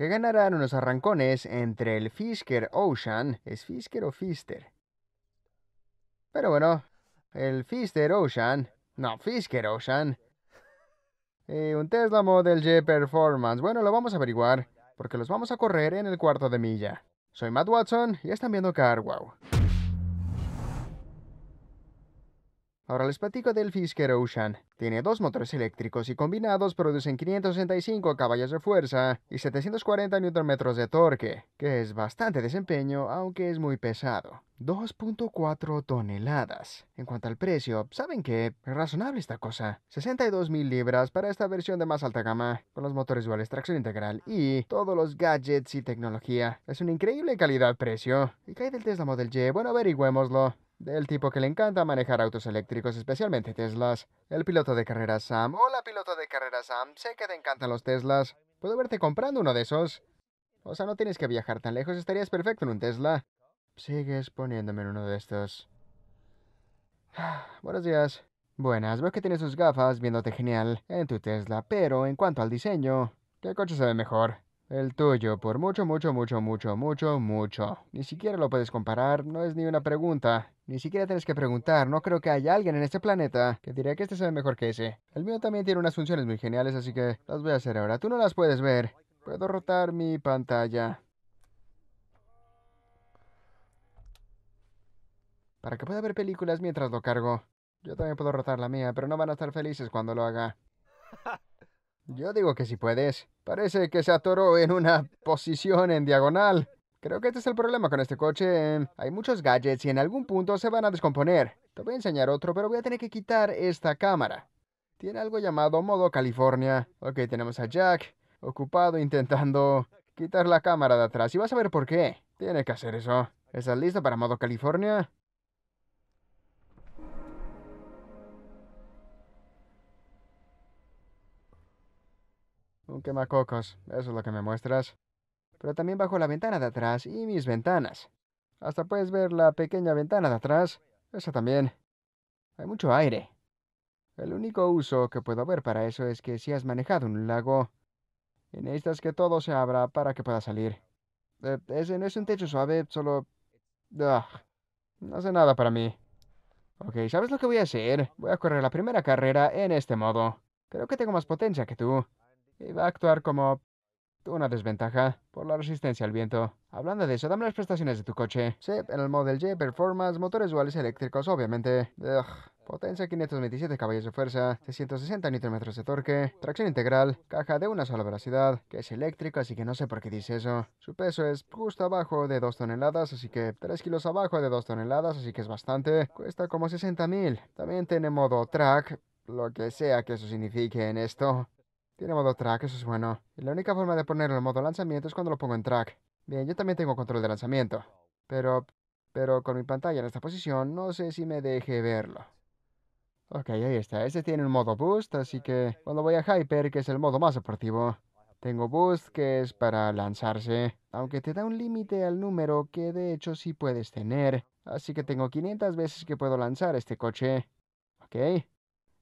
que ganarán unos arrancones entre el Fisker Ocean. ¿Es Fisker o Fister? Pero bueno, el Fisker Ocean. No, Fisker Ocean. Y un Tesla Model Y Performance. Bueno, lo vamos a averiguar, porque los vamos a correr en el cuarto de milla. Soy Matt Watson y están viendo CarWow. Ahora les platico del Fisker Ocean. Tiene dos motores eléctricos y combinados producen 565 caballos de fuerza y 740 Nm de torque, que es bastante desempeño, aunque es muy pesado. 2.4 toneladas. En cuanto al precio, ¿saben qué? Es razonable esta cosa. 62 mil libras para esta versión de más alta gama, con los motores duales tracción integral y todos los gadgets y tecnología. Es una increíble calidad-precio. ¿Y qué hay del Tesla Model Y? Bueno, averigüémoslo del tipo que le encanta manejar autos eléctricos, especialmente Teslas. El piloto de carreras Sam. Hola, piloto de carreras Sam. Sé que te encantan los Teslas. ¿Puedo verte comprando uno de esos? O sea, no tienes que viajar tan lejos, estarías perfecto en un Tesla. Sigues poniéndome en uno de estos. Buenos días. Buenas, veo que tienes tus gafas viéndote genial en tu Tesla, pero en cuanto al diseño, ¿qué coche se ve mejor? El tuyo, por mucho, mucho, mucho, mucho, mucho, mucho. Ni siquiera lo puedes comparar, no es ni una pregunta. Ni siquiera tienes que preguntar, no creo que haya alguien en este planeta que diría que este se ve mejor que ese. El mío también tiene unas funciones muy geniales, así que las voy a hacer ahora. Tú no las puedes ver. Puedo rotar mi pantalla. Para que pueda ver películas mientras lo cargo. Yo también puedo rotar la mía, pero no van a estar felices cuando lo haga. Yo digo que si puedes. Parece que se atoró en una posición en diagonal. Creo que este es el problema con este coche. Hay muchos gadgets y en algún punto se van a descomponer. Te voy a enseñar otro, pero voy a tener que quitar esta cámara. Tiene algo llamado modo California. Ok, tenemos a Jack ocupado intentando quitar la cámara de atrás. Y vas a ver por qué. Tiene que hacer eso. ¿Estás listo para modo California? Un quemacocos, eso es lo que me muestras. Pero también bajo la ventana de atrás y mis ventanas. Hasta puedes ver la pequeña ventana de atrás. Esa también. Hay mucho aire. El único uso que puedo ver para eso es que si has manejado un lago y necesitas que todo se abra para que pueda salir. Eh, ese no es un techo suave, solo... no hace nada para mí. Ok, ¿sabes lo que voy a hacer? Voy a correr la primera carrera en este modo. Creo que tengo más potencia que tú y va a actuar como una desventaja por la resistencia al viento. Hablando de eso, dame las prestaciones de tu coche. Sí, en el Model Y Performance, motores duales eléctricos, obviamente. Potencia 527 caballos de fuerza, 660 Nm de torque, tracción integral, caja de una sola velocidad, que es eléctrico, así que no sé por qué dice eso. Su peso es justo abajo de 2 toneladas, así que 3 kilos abajo de 2 toneladas, así que es bastante. Cuesta como 60 mil. También tiene modo track, lo que sea que eso signifique en esto. Tiene modo track, eso es bueno. La única forma de ponerlo en modo lanzamiento es cuando lo pongo en track. Bien, yo también tengo control de lanzamiento. Pero, pero con mi pantalla en esta posición, no sé si me deje verlo. Ok, ahí está. Este tiene un modo boost, así que cuando voy a Hyper, que es el modo más deportivo, tengo boost, que es para lanzarse, aunque te da un límite al número que de hecho sí puedes tener. Así que tengo 500 veces que puedo lanzar este coche. Ok.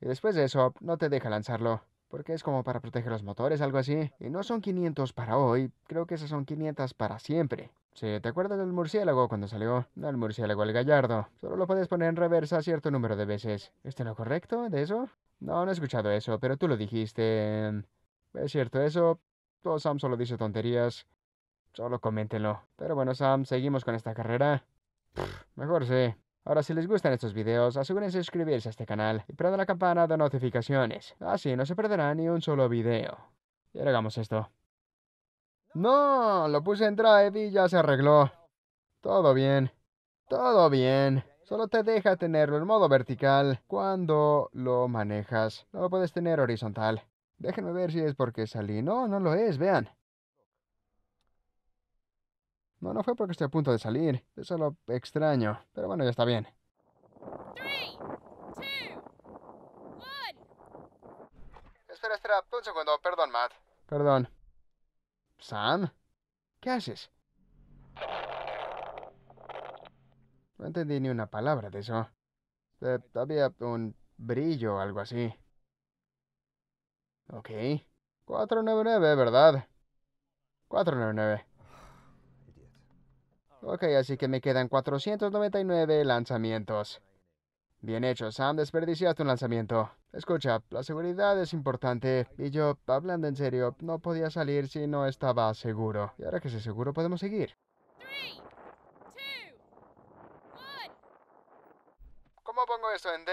Y después de eso, no te deja lanzarlo porque es como para proteger los motores, algo así. Y no son 500 para hoy, creo que esas son 500 para siempre. Sí, ¿te acuerdas del murciélago cuando salió? No el murciélago, el gallardo. Solo lo puedes poner en reversa cierto número de veces. ¿Está lo correcto de eso? No, no he escuchado eso, pero tú lo dijiste. Es cierto eso. Todo Sam solo dice tonterías. Solo coméntenlo. Pero bueno, Sam, seguimos con esta carrera. mejor sí. Ahora, si les gustan estos videos, asegúrense de suscribirse a este canal y prenda la campana de notificaciones. Así no se perderá ni un solo video. Y hagamos esto. No, lo puse en Drive y ya se arregló. Todo bien. Todo bien. Solo te deja tenerlo en modo vertical cuando lo manejas. No lo puedes tener horizontal. Déjenme ver si es porque salí. No, no lo es, vean. No, no fue porque estoy a punto de salir. Es solo extraño. Pero bueno, ya está bien. Espera, espera, un segundo. Perdón, Matt. Perdón. ¿Sam? ¿Qué haces? No entendí ni una palabra de eso. Eh, había un brillo o algo así. Ok. 499, ¿verdad? 499. Ok, así que me quedan 499 lanzamientos. Bien hecho, Sam, desperdiciaste un lanzamiento. Escucha, la seguridad es importante y yo, hablando en serio, no podía salir si no estaba seguro. Y ahora que sé seguro, podemos seguir. ¿Cómo pongo esto en D?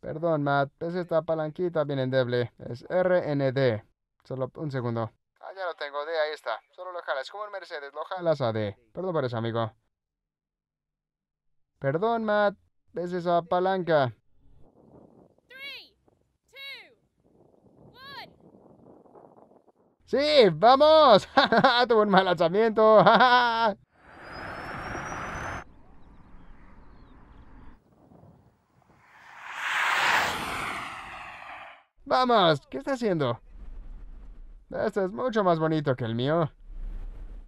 Perdón, Matt, es esta palanquita bien endeble. Es RND. Solo un segundo. Ah, ya lo tengo, D, ahí está. Jalas, como el Mercedes, lo jalas a D. Perdón por eso, amigo. Perdón, Matt. Es esa palanca. ¡Sí! ¡Vamos! Tuvo un mal lanzamiento. ¡Vamos! ¿Qué está haciendo? Este es mucho más bonito que el mío.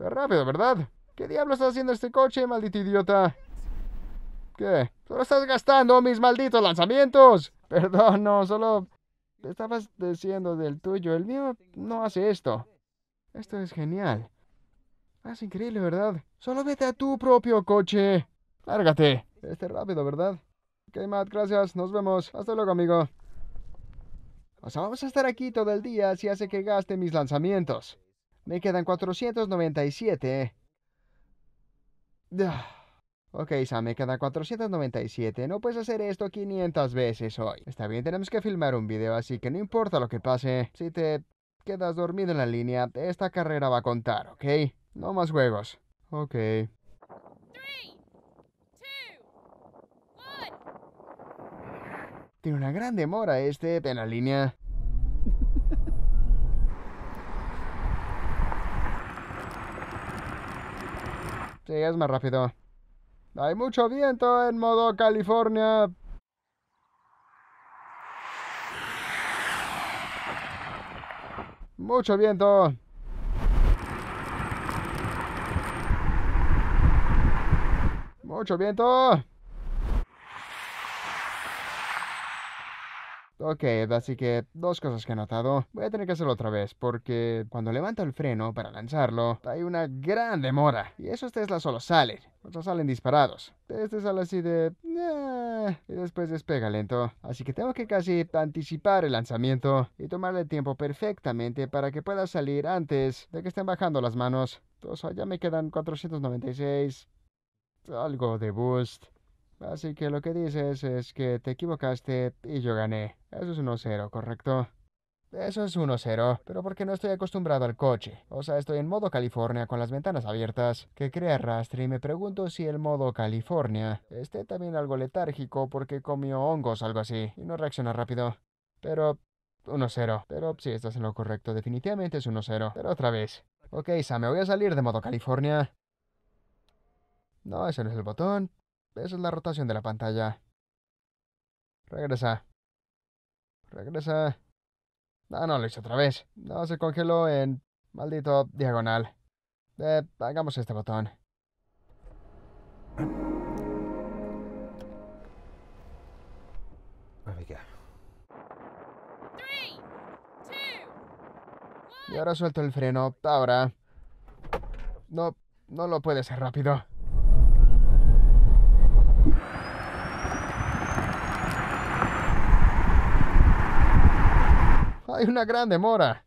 Rápido, ¿verdad? ¿Qué diablo está haciendo este coche, maldito idiota? ¿Qué? Solo estás gastando mis malditos lanzamientos. Perdón, no, solo estabas diciendo del tuyo. El mío no hace esto. Esto es genial. Es increíble, ¿verdad? Solo vete a tu propio coche. Lárgate. Este rápido, ¿verdad? Ok, Matt, gracias. Nos vemos. Hasta luego, amigo. O sea, vamos a estar aquí todo el día si hace que gaste mis lanzamientos. Me quedan 497. Ok, Sam, me quedan 497. No puedes hacer esto 500 veces hoy. Está bien, tenemos que filmar un video, así que no importa lo que pase. Si te quedas dormido en la línea, esta carrera va a contar, ¿ok? No más juegos. Ok. Tiene una gran demora este en la línea. Sí, es más rápido. Hay mucho viento en modo California. Mucho viento. Mucho viento. Ok, así que dos cosas que he notado. Voy a tener que hacerlo otra vez, porque cuando levanto el freno para lanzarlo, hay una gran demora. Y esos Tesla solo salen, otros salen disparados. Este sale así de... y después despega lento. Así que tengo que casi anticipar el lanzamiento y tomarle tiempo perfectamente para que pueda salir antes de que estén bajando las manos. Entonces ya me quedan 496. Algo de boost. Así que lo que dices es que te equivocaste y yo gané. Eso es 1-0, ¿correcto? Eso es 1-0, pero porque no estoy acostumbrado al coche. O sea, estoy en modo California con las ventanas abiertas, que crea arrastre y me pregunto si el modo California esté también algo letárgico porque comió hongos algo así y no reacciona rápido. Pero 1-0. Pero sí, estás en lo correcto. Definitivamente es 1-0. Pero otra vez. Ok, Sam, me voy a salir de modo California. No, ese no es el botón. Esa es la rotación de la pantalla. Regresa. Regresa. No, no lo hice otra vez. No, se congeló en maldito diagonal. Eh, hagamos este botón. Y ahora suelto el freno. Ahora. No, no lo puede ser rápido. Hay una gran demora.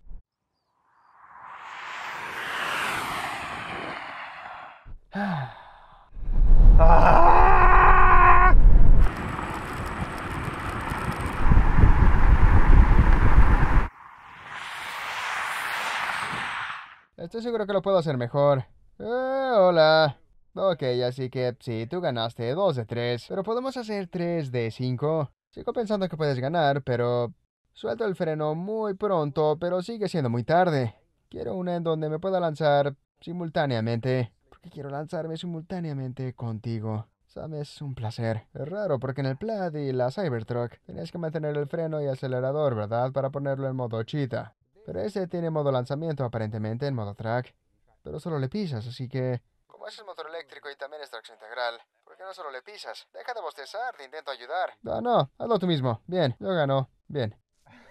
Estoy seguro que lo puedo hacer mejor. Eh, hola. Ok, así que sí, tú ganaste 2 de 3, pero podemos hacer 3 de 5. Sigo pensando que puedes ganar, pero Suelto el freno muy pronto, pero sigue siendo muy tarde. Quiero una en donde me pueda lanzar simultáneamente. Porque quiero lanzarme simultáneamente contigo. Sabes, un placer. Es raro porque en el Plaid y la Cybertruck tenías que mantener el freno y acelerador, ¿verdad? Para ponerlo en modo chita. Pero ese tiene modo lanzamiento aparentemente en modo track. Pero solo le pisas, así que... Como es motor eléctrico y también es tracción integral, ¿por qué no solo le pisas? Deja de bostezar, te intento ayudar. No, no, hazlo tú mismo. Bien, yo gano. Bien.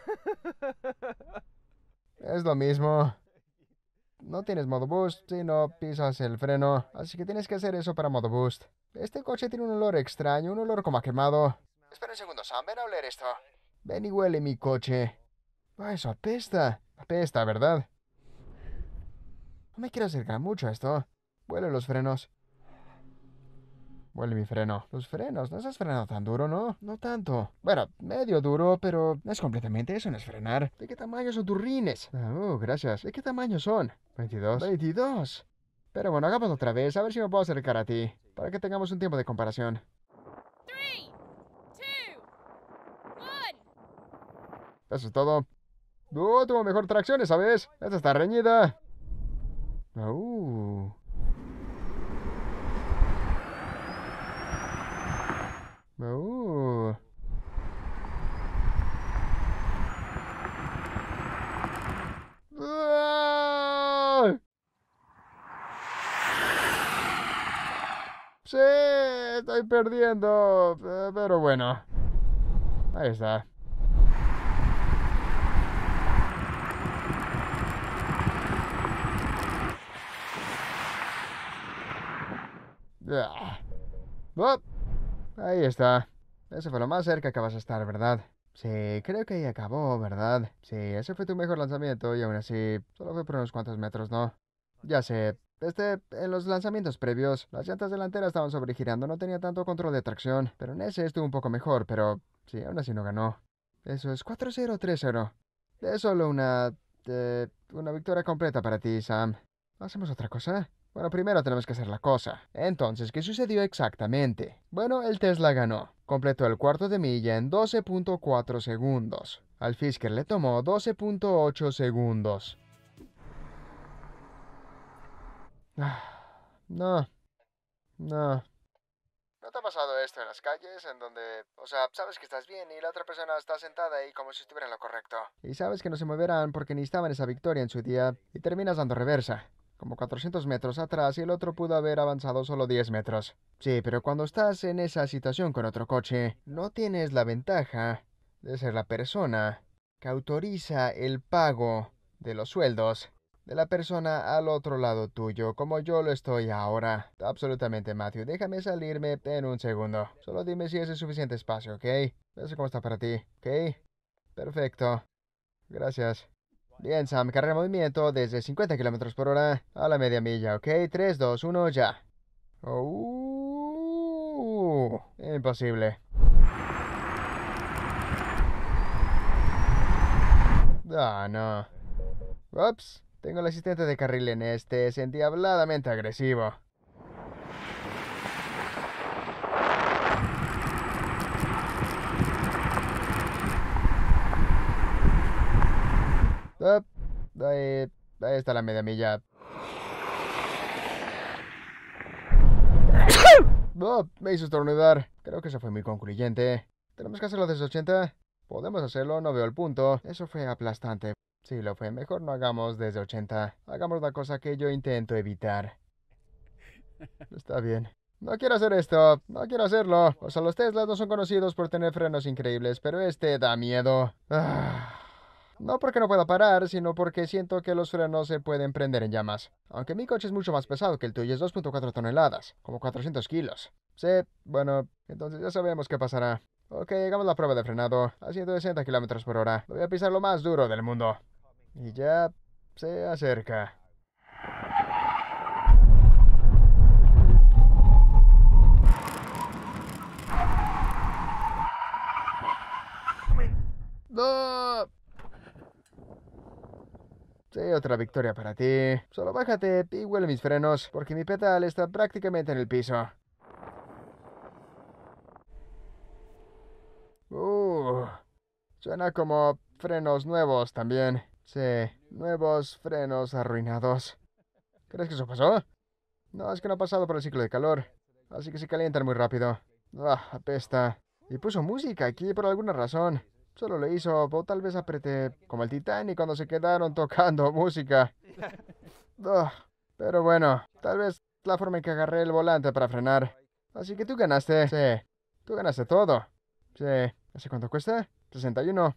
Es lo mismo. No tienes modo boost si no pisas el freno, así que tienes que hacer eso para modo boost. Este coche tiene un olor extraño, un olor como a quemado. Espera un segundo, Sam, ven a oler esto. Ven y huele mi coche. Ah, eso apesta. Apesta, ¿verdad? No me quiero acercar mucho a esto. Huele los frenos. Huele mi freno. Los frenos, no estás frenando tan duro, ¿no? No tanto. Bueno, medio duro, pero no es completamente eso, no es frenar. ¿De qué tamaño son tus rines? Oh, gracias. ¿De qué tamaño son? 22. 22. Pero bueno, hagámoslo otra vez, a ver si me puedo acercar a ti. Para que tengamos un tiempo de comparación. Three, two, one. Eso es todo. ¡Oh, tuvo mejor tracción esa vez! ¡Esta está reñida! ¡Uh! ¡Ah! Sí, estoy perdiendo, pero bueno. Ahí está. Ah. Oh, Ahí está. Ese fue lo más cerca que vas a estar, ¿verdad? Sí, creo que ahí acabó, ¿verdad? Sí, ese fue tu mejor lanzamiento y aún así, solo fue por unos cuantos metros, ¿no? Ya sé. Este, en los lanzamientos previos, las llantas delanteras estaban sobregirando, no tenía tanto control de tracción, pero en ese estuvo un poco mejor, pero sí, aún así no ganó. Eso es 4-0, 3-0. Es solo una... eh, una victoria completa para ti, Sam. ¿Hacemos otra cosa? Bueno, primero tenemos que hacer la cosa. Entonces, ¿qué sucedió exactamente? Bueno, el Tesla ganó. Completó el cuarto de milla en 12.4 segundos. Al Fisker le tomó 12.8 segundos. Ah, No. No. ¿No te ha pasado esto en las calles en donde, o sea, sabes que estás bien y la otra persona está sentada ahí como si estuviera en lo correcto? Y sabes que no se moverán porque necesitaban esa victoria en su día y terminas dando reversa como 400 metros atrás y el otro pudo haber avanzado solo 10 metros. Sí, pero cuando estás en esa situación con otro coche, no tienes la ventaja de ser la persona que autoriza el pago de los sueldos de la persona al otro lado tuyo, como yo lo estoy ahora. Absolutamente, Matthew. Déjame salirme en un segundo. Solo dime si ese es suficiente espacio, ¿ok? Eso cómo está para ti, ¿ok? Perfecto. Gracias. Bien, Sam, carrera de movimiento desde 50 kilómetros por hora a la media milla, ¿ok? 3, 2, 1, ya. Oh, imposible. Ah, no. Ups, tengo el asistente de carril en este, es endiabladamente agresivo. Up, ahí, ahí está la media milla. Oh, me hizo estornudar. Creo que eso fue muy concluyente. ¿Tenemos que hacerlo desde 80? Podemos hacerlo, no veo el punto. Eso fue aplastante. Sí, lo fue. Mejor no hagamos desde 80. Hagamos la cosa que yo intento evitar. Está bien. No quiero hacer esto. No quiero hacerlo. O sea, los Teslas no son conocidos por tener frenos increíbles, pero este da miedo. Ah. No porque no pueda parar, sino porque siento que los frenos se pueden prender en llamas. Aunque mi coche es mucho más pesado que el tuyo, es 2.4 toneladas, como 400 kilos. Sí, bueno, entonces ya sabemos qué pasará. Ok, hagamos la prueba de frenado a 160 kilómetros por hora. Voy a pisar lo más duro del mundo. Y ya se acerca. ¡No! Sí, otra victoria para ti. Solo bájate y huele mis frenos, porque mi pedal está prácticamente en el piso. Uh, suena como frenos nuevos también. Sí, nuevos frenos arruinados. ¿Crees que eso pasó? No, es que no ha pasado por el ciclo de calor. Así que se calientan muy rápido. Ah, apesta. Y puso música aquí por alguna razón. Solo lo hizo, o tal vez apreté como el Titanic cuando se quedaron tocando música. Ugh. Pero bueno, tal vez la forma en que agarré el volante para frenar. Así que tú ganaste. Sí. Tú ganaste todo. Sí. ¿Hace cuánto cuesta? 61.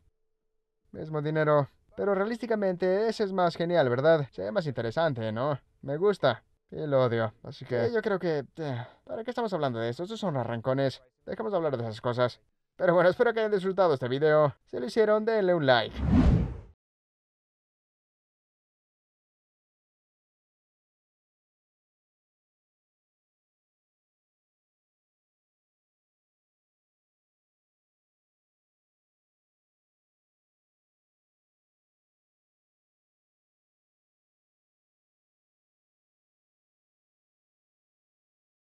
Mismo dinero. Pero realísticamente ese es más genial, ¿verdad? Se sí, más interesante, ¿no? Me gusta. Y lo odio. Así que yo creo que... Eh, ¿Para qué estamos hablando de esto? Estos son arrancones. Dejemos de hablar de esas cosas. Pero bueno, espero que hayan disfrutado este video. Si lo hicieron, denle un like.